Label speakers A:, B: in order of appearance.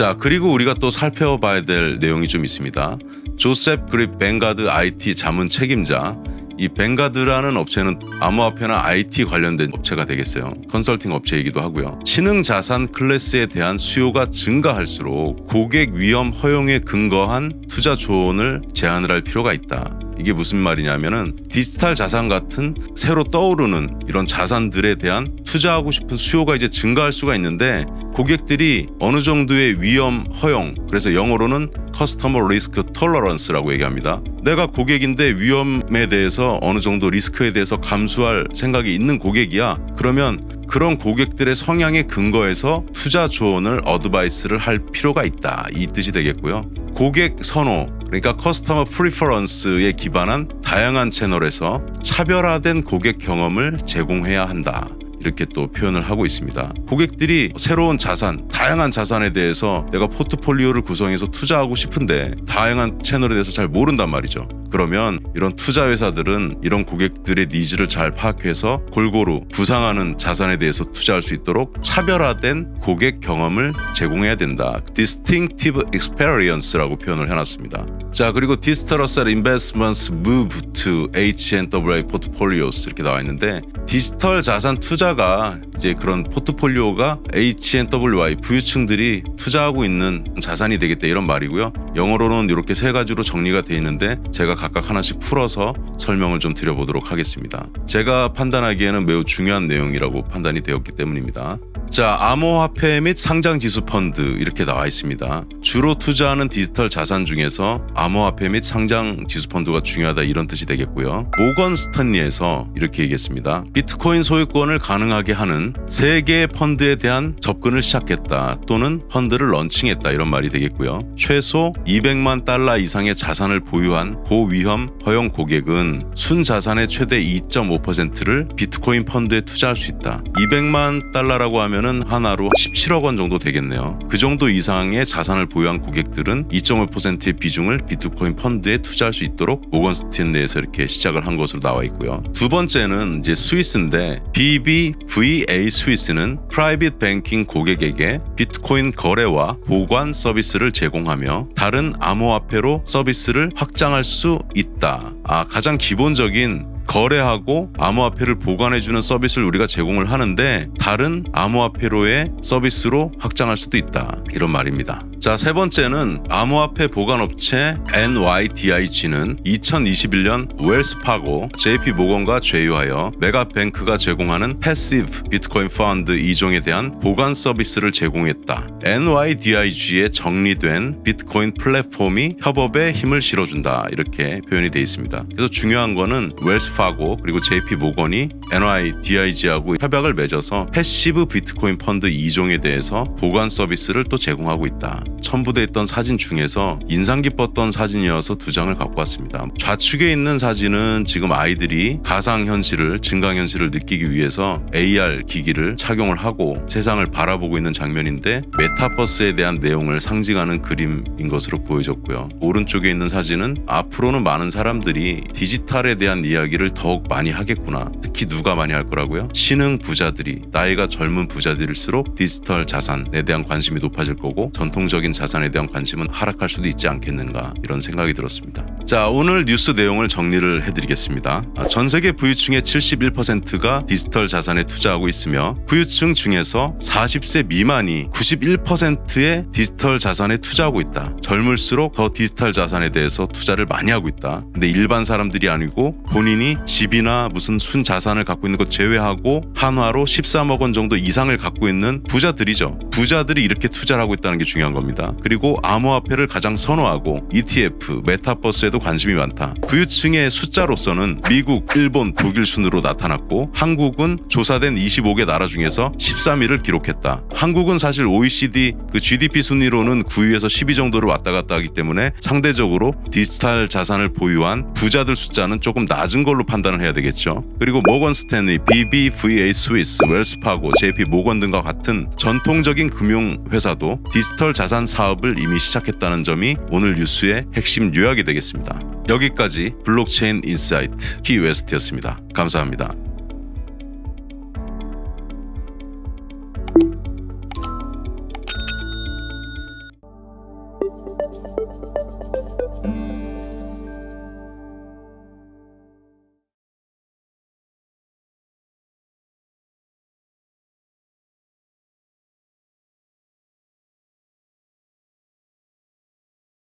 A: 자, 그리고 우리가 또 살펴봐야 될 내용이 좀 있습니다. 조셉 그립 뱅가드 IT 자문 책임자 이 뱅가드라는 업체는 암호화폐나 IT 관련된 업체가 되겠어요. 컨설팅 업체이기도 하고요. 신흥 자산 클래스에 대한 수요가 증가할수록 고객 위험 허용에 근거한 투자 조언을 제안을 할 필요가 있다. 이게 무슨 말이냐면은 디지털 자산 같은 새로 떠오르는 이런 자산들에 대한 투자하고 싶은 수요가 이제 증가할 수가 있는데 고객들이 어느 정도의 위험 허용 그래서 영어로는 customer risk tolerance라고 얘기합니다. 내가 고객인데 위험에 대해서 어느 정도 리스크에 대해서 감수할 생각이 있는 고객이야. 그러면 그런 고객들의 성향에 근거해서 투자 조언을 advice를 할 필요가 있다. 이 뜻이 되겠고요. 고객 선호, 그러니까 customer preference에 기반한 다양한 채널에서 차별화된 고객 경험을 제공해야 한다. 이렇게 또 표현을 하고 있습니다. 고객들이 새로운 자산, 다양한 자산에 대해서 내가 포트폴리오를 구성해서 투자하고 싶은데 다양한 채널에 대해서 잘 모른단 말이죠. 그러면 이런 투자 회사들은 이런 고객들의 니즈를 잘 파악해서 골고루 부상하는 자산에 대해서 투자할 수 있도록 차별화된 고객 경험을 제공해야 된다. distinctive experience라고 표현을 해놨습니다. 자 그리고 디지털어셀 인베스먼스 move to H&WI portfolios 이렇게 나와 있는데 디지털 자산 투자 가 이제 그런 포트폴리오가 HNWI 부유층들이 투자하고 있는 자산이 되겠다 이런 말이고요. 영어로는 이렇게 세 가지로 정리가 돼 있는데 제가 각각 하나씩 풀어서 설명을 좀 드려보도록 하겠습니다. 제가 판단하기에는 매우 중요한 내용이라고 판단이 되었기 때문입니다. 자, 암호화폐 및 상장지수 펀드 이렇게 나와 있습니다. 주로 투자하는 디지털 자산 중에서 암호화폐 및 상장지수 펀드가 중요하다 이런 뜻이 되겠고요. 모건 스탠리에서 이렇게 얘기했습니다. 비트코인 소유권을 가능하게 하는 세 개의 펀드에 대한 접근을 시작했다 또는 펀드를 런칭했다 이런 말이 되겠고요. 최소 200만 달러 이상의 자산을 보유한 고위험 허용 고객은 순 자산의 최대 2.5%를 비트코인 펀드에 투자할 수 있다. 200만 달러라고 하면 하면은 한화로 17억 원 정도 되겠네요. 그 정도 이상의 자산을 보유한 고객들은 2.5%의 비중을 비트코인 펀드에 투자할 수 있도록 모건 스탠리에서 이렇게 시작을 한 것으로 나와 있고요. 두 번째는 이제 스위스인데 BBVA 스위스는 private banking 고객에게 비트코인 거래와 보관 서비스를 제공하며 다른 암호화폐로 서비스를 확장할 수 있다. 아, 가장 기본적인 거래하고 암호화폐를 보관해주는 서비스를 우리가 제공을 하는데 다른 암호화폐로의 서비스로 확장할 수도 있다. 이런 말입니다. 자, 세 번째는 암호화폐 보관업체 NYDIG는 2021년 웰스파고, JP 모건과 제휴하여 mega bank가 제공하는 passive 비트코인 펀드 2종에 대한 보관 서비스를 제공했다. NYDIG에 정리된 비트코인 플랫폼이 협업에 힘을 실어준다. 이렇게 표현이 되어 있습니다. 그래서 중요한 거는 웰스파고 그리고 JP 모건이 NYDIG하고 협약을 맺어서 passive 비트코인 펀드 2종에 대해서 보관 서비스를 또 제공하고 있다. 첨부돼 있던 사진 중에서 인상 깊었던 사진이어서 두 장을 갖고 왔습니다. 좌측에 있는 사진은 지금 아이들이 가상 현실을 증강 현실을 느끼기 위해서 AR 기기를 착용을 하고 세상을 바라보고 있는 장면인데 메타버스에 대한 내용을 상징하는 그림인 것으로 보여졌고요. 오른쪽에 있는 사진은 앞으로는 많은 사람들이 디지털에 대한 이야기를 더욱 많이 하겠구나. 특히 누가 많이 할 거라고요? 신흥 부자들이 나이가 젊은 부자들일수록 디지털 자산에 대한 관심이 높아질 거고 전통적인 자산에 대한 관심은 하락할 수도 있지 않겠는가 이런 생각이 들었습니다. 자 오늘 뉴스 내용을 정리를 해드리겠습니다. 아, 전 세계 부유층의 71%가 디지털 자산에 투자하고 있으며 부유층 중에서 40세 미만이 91%의 디지털 자산에 투자하고 있다. 젊을수록 더 디지털 자산에 대해서 투자를 많이 하고 있다. 근데 일반 사람들이 아니고 본인이 집이나 무슨 순 자산을 갖고 있는 것 제외하고 한화로 13억 원 정도 이상을 갖고 있는 부자들이죠. 부자들이 이렇게 투자를 하고 있다는 게 중요한 겁니다. 그리고 암호화폐를 가장 선호하고 ETF, 메타버스에도 관심이 많다. 부유층의 숫자로서는 미국, 일본, 독일 순으로 나타났고 한국은 조사된 25개 나라 중에서 13위를 기록했다. 한국은 사실 OECD 그 GDP 순위로는 9위에서 10위 정도를 왔다 갔다 하기 때문에 상대적으로 디지털 자산을 보유한 부자들 숫자는 조금 낮은 걸로 판단을 해야 되겠죠. 그리고 모건 스탠리, BBVA 스위스, 웰스파고, JP 모건 등과 같은 전통적인 금융 회사도 디지털 자산 사업을 이미 시작했다는 점이 오늘 뉴스의 핵심 요약이 되겠습니다. 여기까지 블록체인 인사이트 키웨스트였습니다. 감사합니다.